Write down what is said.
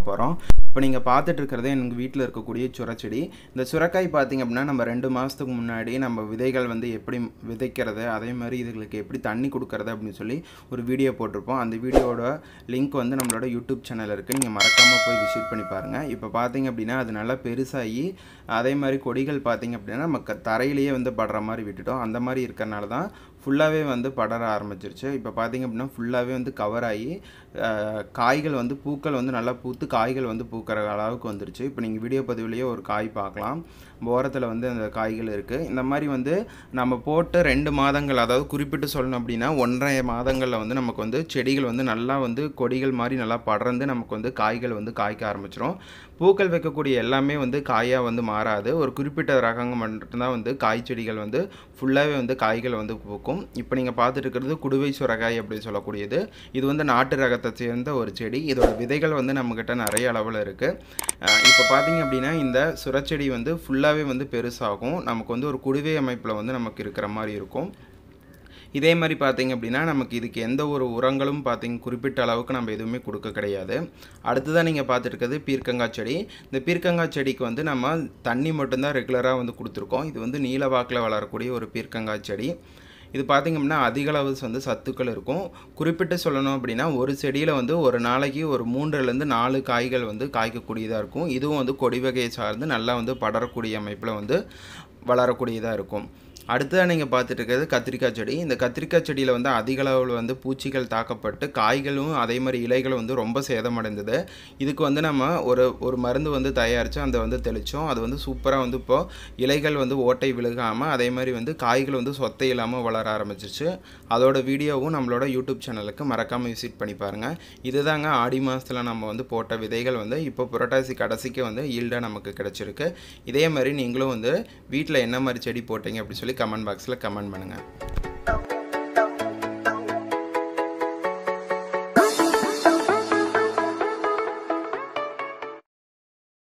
பார்க்க போகிறோம் இப்போ நீங்கள் பார்த்துட்டு இருக்கிறது எங்கள் வீட்டில் இருக்கக்கூடிய சுரச்செடி. இந்த சுரக்காய் பார்த்தீங்க அப்படின்னா நம்ம ரெண்டு மாதத்துக்கு முன்னாடி நம்ம விதைகள் வந்து எப்படி விதைக்கிறது அதே மாதிரி இதுகளுக்கு எப்படி தண்ணி கொடுக்கறது அப்படின்னு சொல்லி ஒரு வீடியோ போட்டிருப்போம். அந்த வீடியோவோட லிங்க் வந்து நம்மளோட யூடியூப் சேனல் இருக்குது. நீங்கள் மறக்காமல் போய் விசிட் பண்ணி பாருங்கள் இப்போ பார்த்தீங்க அப்படின்னா அது நல்லா பெருசாகி அதே மாதிரி கொடிகள் பார்த்தீங்க அப்படின்னா நம்ம தரையிலேயே வந்து படுற மாதிரி விட்டுட்டோம். அந்த மாதிரி இருக்கிறனால தான் ஃபுல்லாகவே வந்து படர ஆரம்பிச்சிருச்சு. இப்போ பார்த்தீங்க அப்படின்னா ஃபுல்லாகவே வந்து கவர் ஆகி காய்கள் வந்து பூக்கள் வந்து நல்லா பூத்து காய்கள் வந்து பூ பூக்கிற அளவுக்கு வந்துருச்சு. இப்போ நீங்கள் வீடியோ பதிவுலேயே ஒரு காய் பார்க்கலாம். ஓரத்தில் வந்து அந்த காய்கள் இருக்குது இந்த மாதிரி வந்து நம்ம போட்டு ரெண்டு மாதங்கள் அதாவது குறிப்பிட்டு சொல்லணும் அப்படின்னா ஒன்றரை மாதங்களில் வந்து நமக்கு வந்து செடிகள் வந்து நல்லா வந்து கொடிகள் மாதிரி நல்லா படர்ந்து நமக்கு வந்து காய்கள் வந்து காய்க்க ஆரம்பிச்சிடும் பூக்கள் வைக்கக்கூடிய எல்லாமே வந்து காயாக வந்து மாறாது. ஒரு குறிப்பிட்ட ரகங்கள் மட்டும்தான் வந்து காய் செடிகள் வந்து ஃபுல்லாகவே வந்து காய்கள் வந்து பூக்கும். இப்போ நீங்கள் பார்த்துட்டு இருக்கிறது குடுவை சுரகாய் அப்படின்னு சொல்லக்கூடியது. இது வந்து நாட்டு ரகத்தை சேர்ந்த ஒரு செடி. இதோட விதைகள் வந்து நம்மக்கிட்ட நிறைய அளவில் இருக்குது இப்போ பார்த்தீங்க அப்படின்னா இந்த சுரச்செடி வந்து ஃபுல்லாகவே வந்து பெருசாகும். நமக்கு வந்து ஒரு குடுவை அமைப்பில் வந்து நமக்கு இருக்கிற மாதிரி இருக்கும். இதே மாதிரி பார்த்திங்க அப்படின்னா நமக்கு இதுக்கு எந்த ஒரு உரங்களும் பார்த்தீங்க குறிப்பிட்ட அளவுக்கு நம்ம எதுவுமே கொடுக்க கிடையாது. அடுத்ததான் நீங்கள் பார்த்துருக்கிறது பீர்க்கங்காய் செடி. இந்த பீர்க்கங்காய் செடிக்கு வந்து நம்ம தண்ணி மட்டும்தான் ரெகுலராக வந்து கொடுத்துருக்கோம். இது வந்து நீல வாக்கில் வளரக்கூடிய ஒரு பீர்க்கங்காய் செடி. இது பார்த்திங்க அப்படின்னா அதிக அளவு வந்து சத்துக்கள் இருக்கும். குறிப்பிட்டு சொல்லணும் அப்படின்னா ஒரு செடியில் வந்து ஒரு நாளைக்கு ஒரு மூன்றுலேருந்து நாலு காய்கள் வந்து காய்க்கக்கூடியதாக இருக்கும். இதுவும் வந்து கொடி வகையை சார்ந்து நல்லா வந்து படரக்கூடிய அமைப்பில் வந்து வளரக்கூடியதாக இருக்கும். அடுத்ததாக நீங்கள் பார்த்துட்டு இருக்கிறது கத்திரிக்காய் செடி. இந்த கத்திரிக்காய் செடியில் வந்து அதிக அளவில் வந்து பூச்சிகள் தாக்கப்பட்டு காய்களும் அதே மாதிரி இலைகளும் வந்து ரொம்ப சேதமடைந்தது. இதுக்கு வந்து நம்ம ஒரு ஒரு மருந்து வந்து தயாரித்து அந்த வந்து தெளித்தோம் அது வந்து சூப்பராக வந்து இப்போது இலைகள் வந்து ஓட்டை விழுகாமல் அதே மாதிரி வந்து காய்கள் வந்து சொத்தை இல்லாமல் வளர ஆரம்பிச்சிச்சு அதோட வீடியோவும் நம்மளோட யூடியூப் சேனலுக்கு மறக்காமல் விசிட் பண்ணி பாருங்கள் இதுதாங்க ஆடி மாதத்தில் நம்ம வந்து போட்ட விதைகள் வந்து இப்போ புரட்டாசி கடைசிக்கு வந்து ஈல்டாக நமக்கு கிடச்சிருக்கு. இதே மாதிரி நீங்களும் வந்து வீட்டில் என்ன மாதிரி செடி போட்டீங்க அப்படின்னு சொல்லி கமெண்ட் பாக்ஸில் கமெண்ட் பண்ணுங்கள்